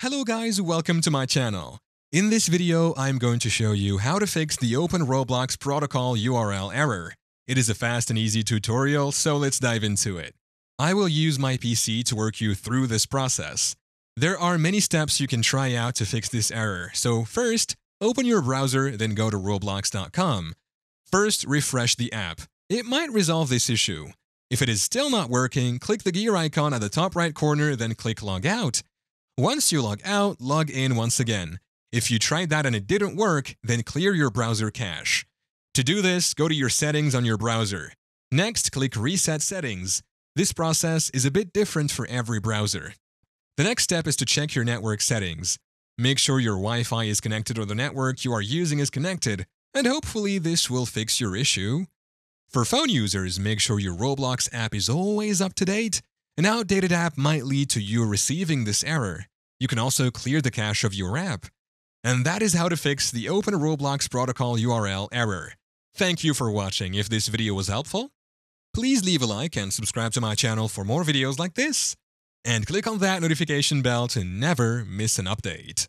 Hello guys, welcome to my channel. In this video, I'm going to show you how to fix the Open Roblox Protocol URL error. It is a fast and easy tutorial, so let's dive into it. I will use my PC to work you through this process. There are many steps you can try out to fix this error, so first, open your browser, then go to roblox.com. First, refresh the app. It might resolve this issue. If it is still not working, click the gear icon at the top right corner, then click Log Out. Once you log out, log in once again. If you tried that and it didn't work, then clear your browser cache. To do this, go to your settings on your browser. Next, click Reset Settings. This process is a bit different for every browser. The next step is to check your network settings. Make sure your Wi-Fi is connected or the network you are using is connected, and hopefully this will fix your issue. For phone users, make sure your Roblox app is always up to date. An outdated app might lead to you receiving this error. You can also clear the cache of your app. And that is how to fix the Open Roblox Protocol URL error. Thank you for watching. If this video was helpful, please leave a like and subscribe to my channel for more videos like this. And click on that notification bell to never miss an update.